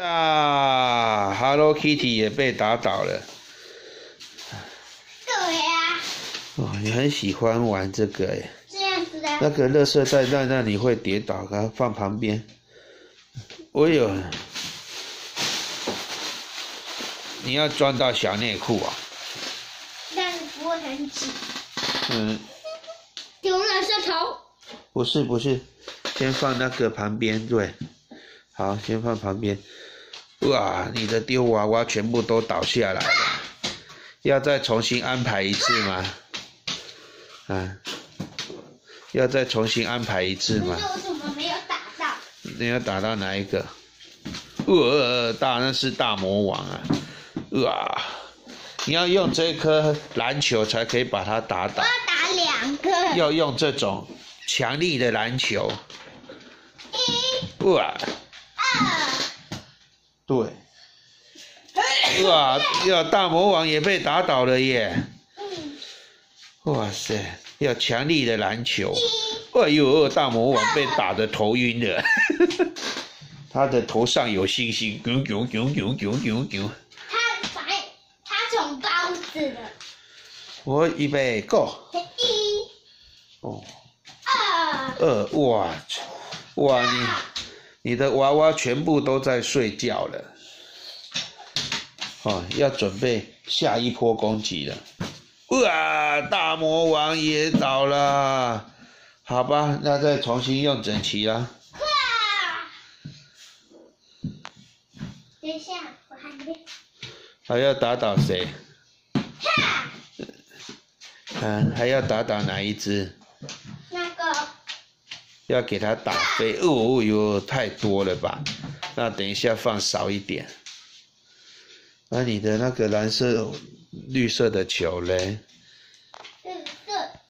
啊，Hello Kitty 也被打倒了。对呀。哦，你很喜欢玩这个哎。这样子的。那个垃圾袋在那里会跌倒，给它放旁边。我有。你要装到小内裤啊？但是不会很挤。嗯。丢垃圾桶。不是不是，先放那个旁边对。好，先放旁边。哇，你的丢娃娃全部都倒下来了，要再重新安排一次吗？啊？要再重新安排一次吗？为什么没有打到？你要打到哪一个？呃，大那是大魔王啊！哇，你要用这颗篮球才可以把它打倒。我要打两个。要用这种强力的篮球。一。哇。对，哇，要大魔王也被打倒了耶！哇塞，要强力的篮球！哎呦，大魔王被打得头晕了，他的头上有星星，牛牛牛牛牛牛牛。他反，他从包子了。我预备，Go！一，哦，二，二，哇，哇你。你的娃娃全部都在睡觉了，哦，要准备下一波攻击了。哇，大魔王也倒了，好吧，那再重新用整齐了。等一下，我还没。还要打倒谁？嗯，还要打倒哪一只？要给它打飞哦哟，太多了吧？那等一下放少一点。那你的那个蓝色、绿色的球嘞？